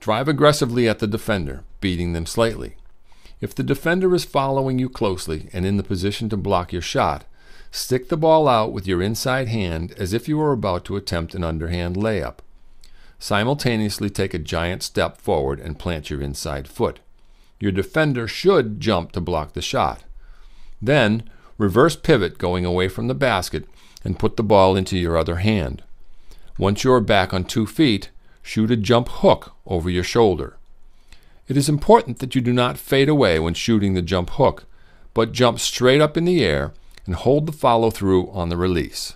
Drive aggressively at the defender, beating them slightly. If the defender is following you closely and in the position to block your shot, stick the ball out with your inside hand as if you were about to attempt an underhand layup. Simultaneously take a giant step forward and plant your inside foot. Your defender should jump to block the shot. Then, reverse pivot going away from the basket and put the ball into your other hand. Once you are back on two feet, shoot a jump hook over your shoulder. It is important that you do not fade away when shooting the jump hook, but jump straight up in the air and hold the follow through on the release.